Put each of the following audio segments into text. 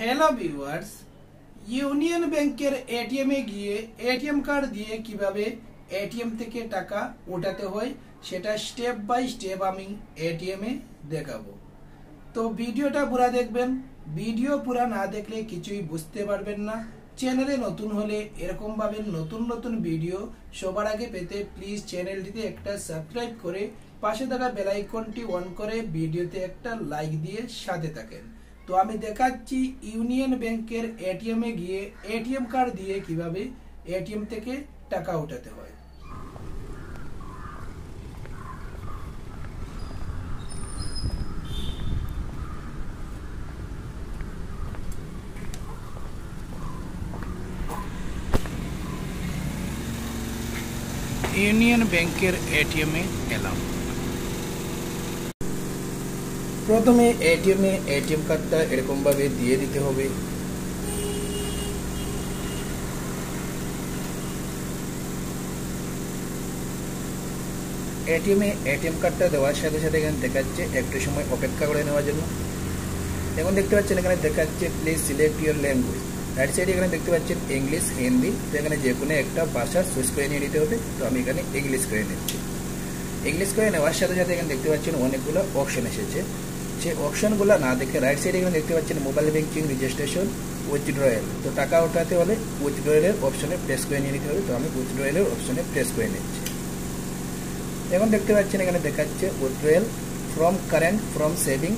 Hello viewers Union ব্যাংকের ATM এ গিয়ে এটিএম কার্ড দিয়ে কীভাবে এটিএম থেকে টাকা ওঠাতে হয়, সেটা স্টেপ বাই স্টেপ আমি এটিএম এ দেখাবো। তো ভিডিওটা পুরা দেখবেন। ভিডিও পুরা না দেখলে কিছুই বুঝতে পারবেন না। চ্যানেলে নতুন হলে এরকম ভাবে নতুন নতুন ভিডিও সবার আগে পেতে প্লিজ চ্যানেলটিতে একটা সাবস্ক্রাইব করে পাশে থাকা বেল আইকনটি অন করে ভিডিওতে একটা লাইক দিয়ে সাথে থাকেন। তো আমি দেখাচ্ছি ইউনিয়ন ব্যাংকের এটিএম এ গিয়ে এটিএম কার্ড দিয়ে কীভাবে এটিএম থেকে টাকা উঠাতে হয়। ইউনিয়ন ব্যাংকের এটিএম এ এলাম। প্রথমে এটিএম এটিএম কার্ডটা এরকম ভাবে দিয়ে দিতে হবে। এটিএম এটিএম কার্ডটা দেওয়ার সাথে সাথে এখানে দেখাচ্ছে একটু সময় অপেক্ষা করে নেওয়ার জন্য। এখন দেখতে পাচ্ছেন এখানে দেখাচ্ছে please select your language right সাইডে এখানে দেখতে পাচ্ছেন ইংলিশ হিন্দি তো এখানে যে কোনো একটা ভাষা চুজ করে নিয়ে নিতে হবে। তো আমি এখানে ইংলিশ করে নিচ্ছি। ইংলিশ করে নেওয়ার সাথে সাথে এখানে দেখতে পাচ্ছেন অনেকগুলো অপশন এসেছে। সেই অপশনগুলো না দেখে রাইট সাইডে এখানে দেখতে পাচ্ছেন মোবাইল ব্যাঙ্কিং রেজিস্ট্রেশন উইথড্রয়াল তো টাকা ওঠাতে হলে উইথড্রয়ালের অপশনে প্রেস করে নিয়ে নিতে হবে। তো আমি উইথড্রয়ালের অপশনে প্রেস করে নিচ্ছি। এখন দেখতে পাচ্ছেন এখানে দেখাচ্ছে withdrawal from current from saving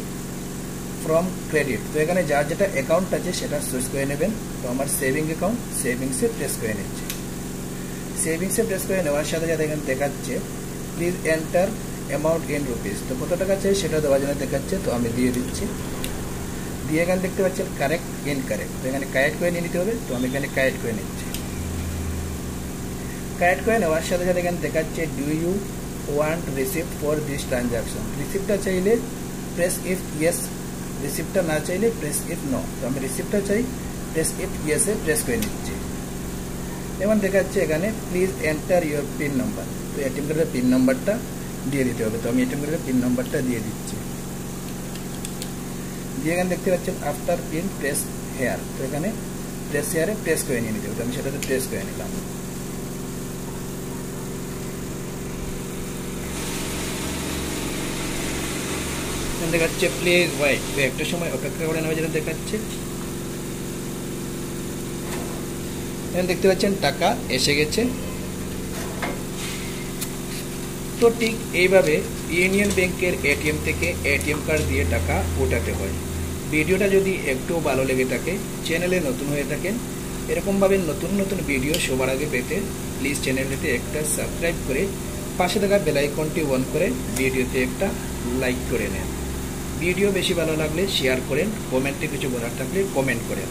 from credit তো এখানে যার যেটা অ্যাকাউন্ট আছে সেটা চুজ করে নেবেন। তো আমার সেভিং অ্যাকাউন্ট সেভিংসে প্রেস করে নিচ্ছে। সেভিংসে প্রেস করে নেওয়ার সাথে সাথে এখানে দেখাচ্ছে please enter amount in rupees তো কত টাকা চাই সেটা দেওয়ার জন্য দেখাচ্ছে, তো আমি দিয়ে দিচ্ছি। দিয়ে এখানে দেখতে পাচ্ছেন কারেক্ট ইন কারেক্ট তো এখানে কারেক্ট করে নিয়ে নিতে হবে, তো আমি এখানে কারেক্ট করে নিচ্ছি। কারেক্ট করে নেওয়ার সাথে সাথে এখানে দেখাচ্ছে do you want receipt for this transaction রিসিপ্টটা চাইলে প্রেস ইফ ইয়েস রিসিপ্টটা না চাইলে প্রেস ইফ নো তো আমি রিসিপ্টটা চাই প্রেস ইফ ইয়েসে প্রেস করে নিচ্ছি। এবং দেখাচ্ছে এখানে please enter your pin number তো এটিএম কার্ডের পিন নাম্বারটা দিয়ে দিতে হবে। তো আমি এটিএম কার্ডের পিন নাম্বারটা দিয়ে দিচ্ছি। দিয়ে এখানে দেখতে পাচ্ছেন আফটার পিন প্রেস হেয়ার তো এখানে প্রেস হেয়ারে প্রেস করে নিয়ে নিতে হবে। আমি সেটাতে প্রেস করে নিলাম। দেখাচ্ছে প্লিজ ওয়াইট তো একটা সময় অপেক্ষা করে নেওয়া যেটা দেখাচ্ছে। দেখতে পাচ্ছেন টাকা এসে গেছে। তো ঠিক এইভাবে ইউনিয়ন ব্যাংকের এটিএম থেকে এটিএম কার্ড দিয়ে টাকা ওঠাতে হয়। ভিডিওটা যদি একটু ভালো লেগে থাকে, চ্যানেলে নতুন হয়ে থাকেন, এরকমভাবে নতুন নতুন ভিডিও সবার আগে পেতে প্লিজ চ্যানেলটিতে একটা সাবস্ক্রাইব করে পাশে থাকা বেলাইকনটি অন করে ভিডিওতে একটা লাইক করে নেন। ভিডিও বেশি ভালো লাগলে শেয়ার করেন কমেন্টে কিছু বলার থাকলে কমেন্ট করেন।